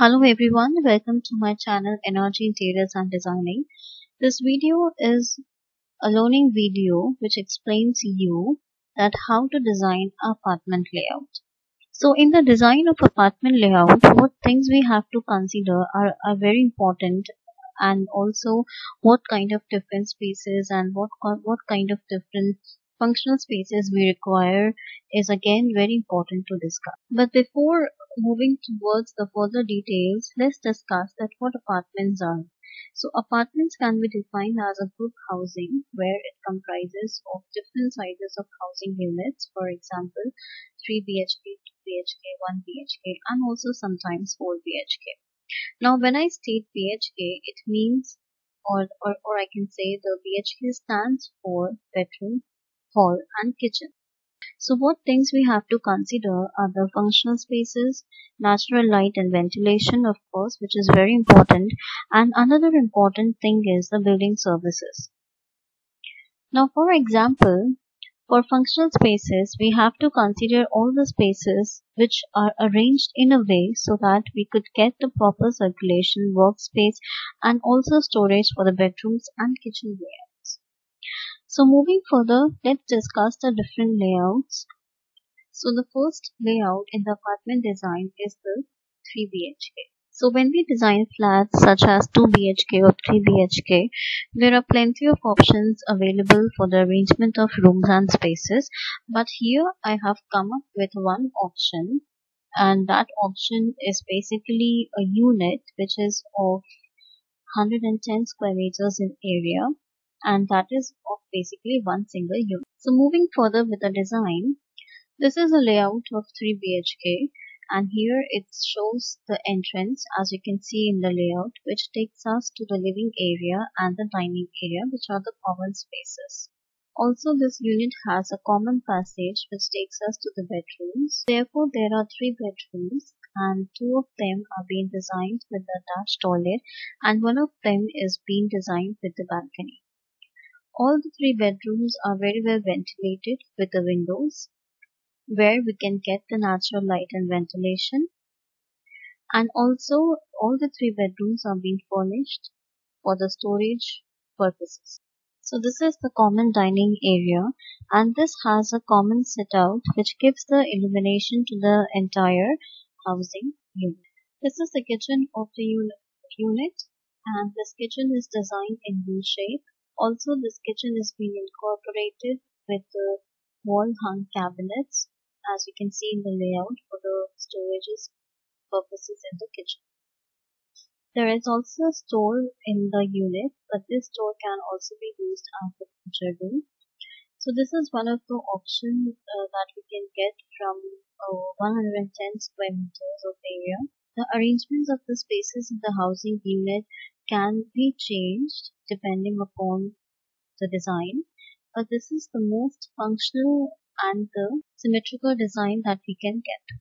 Hello everyone, welcome to my channel Energy Interiors and Designing. This video is a learning video which explains you that how to design apartment layout. So in the design of apartment layout, what things we have to consider are, are very important and also what kind of different spaces and what what kind of different functional spaces we require is again very important to discuss. But before moving towards the further details, let's discuss that what apartments are. So apartments can be defined as a group housing where it comprises of different sizes of housing units, for example, 3 BHK, 2 BHK, 1 BHK and also sometimes 4 BHK. Now when I state BHK, it means or, or, or I can say the BHK stands for bedroom, hall and kitchen. So what things we have to consider are the functional spaces, natural light and ventilation of course which is very important and another important thing is the building services. Now for example, for functional spaces, we have to consider all the spaces which are arranged in a way so that we could get the proper circulation, workspace and also storage for the bedrooms and kitchen area. So moving further, let's discuss the different layouts. So the first layout in the apartment design is the 3 BHK. So when we design flats such as 2 BHK or 3 BHK, there are plenty of options available for the arrangement of rooms and spaces. But here I have come up with one option and that option is basically a unit which is of 110 square meters in area and that is of basically one single unit. So moving further with the design, this is a layout of 3 BHK and here it shows the entrance as you can see in the layout which takes us to the living area and the dining area which are the common spaces. Also this unit has a common passage which takes us to the bedrooms. Therefore there are three bedrooms and two of them are being designed with the attached toilet and one of them is being designed with the balcony. All the three bedrooms are very well ventilated with the windows where we can get the natural light and ventilation. And also all the three bedrooms are being furnished for the storage purposes. So this is the common dining area and this has a common sit out which gives the illumination to the entire housing unit. This is the kitchen of the unit and this kitchen is designed in U shape also, this kitchen is being incorporated with the wall hung cabinets as you can see in the layout for the storages purposes in the kitchen. There is also a store in the unit, but this store can also be used as a feature room. So this is one of the options uh, that we can get from uh, 110 square meters of area. The arrangements of the spaces in the housing unit can be changed depending upon the design but this is the most functional and the symmetrical design that we can get.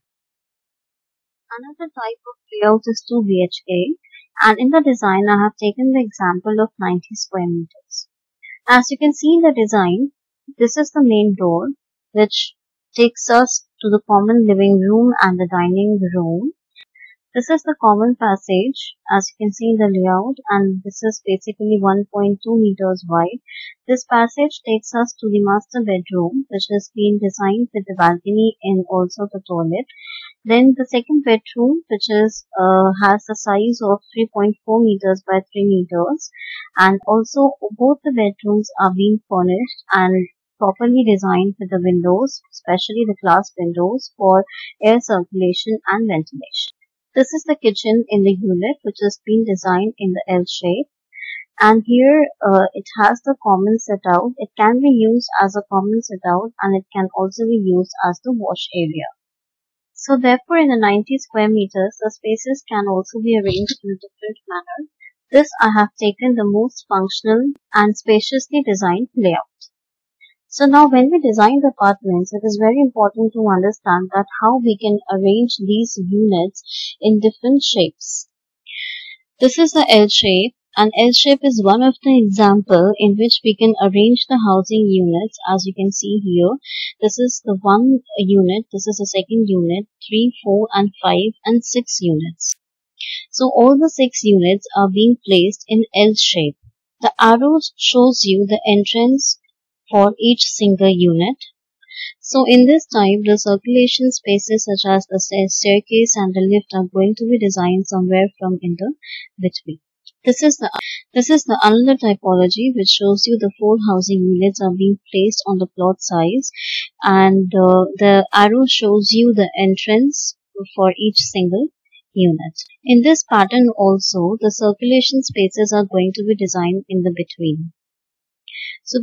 Another type of layout is 2 BHK and in the design I have taken the example of 90 square meters. As you can see in the design, this is the main door which takes us to the common living room and the dining room this is the common passage as you can see in the layout and this is basically 1.2 meters wide. This passage takes us to the master bedroom which has been designed with the balcony and also the toilet. Then the second bedroom which is uh, has the size of 3.4 meters by 3 meters and also both the bedrooms are being furnished and properly designed with the windows, especially the glass windows for air circulation and ventilation. This is the kitchen in the unit which has been designed in the L shape and here uh, it has the common set out. It can be used as a common set out and it can also be used as the wash area. So therefore in the 90 square meters the spaces can also be arranged in a different manner. This I have taken the most functional and spaciously designed layout. So now when we design the apartments, it is very important to understand that how we can arrange these units in different shapes. This is the L shape and L shape is one of the example in which we can arrange the housing units as you can see here. This is the one unit, this is the second unit, 3, 4 and 5 and 6 units. So all the six units are being placed in L shape. The arrow shows you the entrance for each single unit. So in this type, the circulation spaces such as the staircase and the lift are going to be designed somewhere from in the between. This is the this is the another typology which shows you the four housing units are being placed on the plot size and uh, the arrow shows you the entrance for each single unit. In this pattern also the circulation spaces are going to be designed in the between. So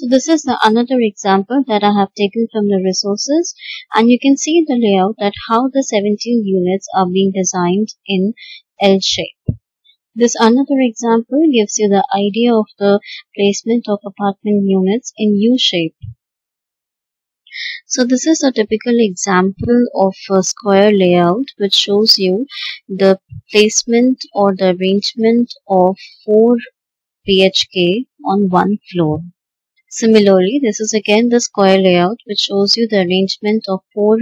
so this is the another example that I have taken from the resources and you can see the layout that how the 17 units are being designed in L shape. This another example gives you the idea of the placement of apartment units in U-shape. So this is a typical example of a square layout which shows you the placement or the arrangement of 4 BHK on one floor. Similarly, this is again the square layout which shows you the arrangement of 4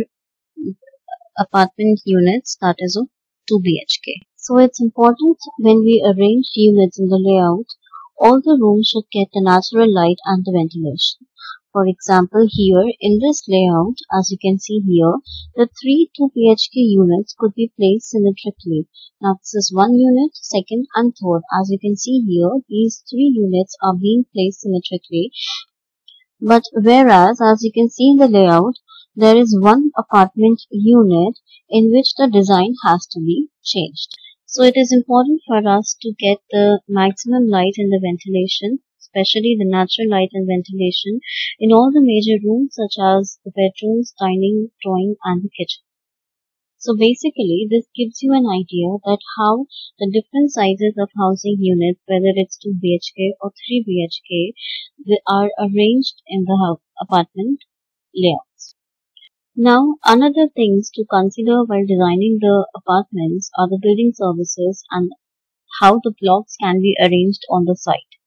apartment units that is of 2 BHK. So it's important when we arrange units in the layout, all the rooms should get the natural light and the ventilation. For example, here in this layout, as you can see here, the three 2 BHK units could be placed symmetrically. Now this is one unit, second and third. As you can see here, these three units are being placed symmetrically. But whereas, as you can see in the layout, there is one apartment unit in which the design has to be changed. So it is important for us to get the maximum light and the ventilation, especially the natural light and ventilation in all the major rooms such as the bedrooms, dining, drawing and the kitchen. So basically this gives you an idea that how the different sizes of housing units, whether it's 2 BHK or 3 BHK, they are arranged in the apartment layouts. Now, another things to consider while designing the apartments are the building services and how the blocks can be arranged on the site.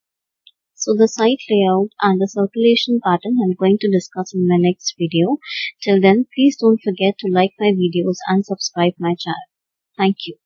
So the site layout and the circulation pattern I'm going to discuss in my next video. Till then, please don't forget to like my videos and subscribe my channel. Thank you.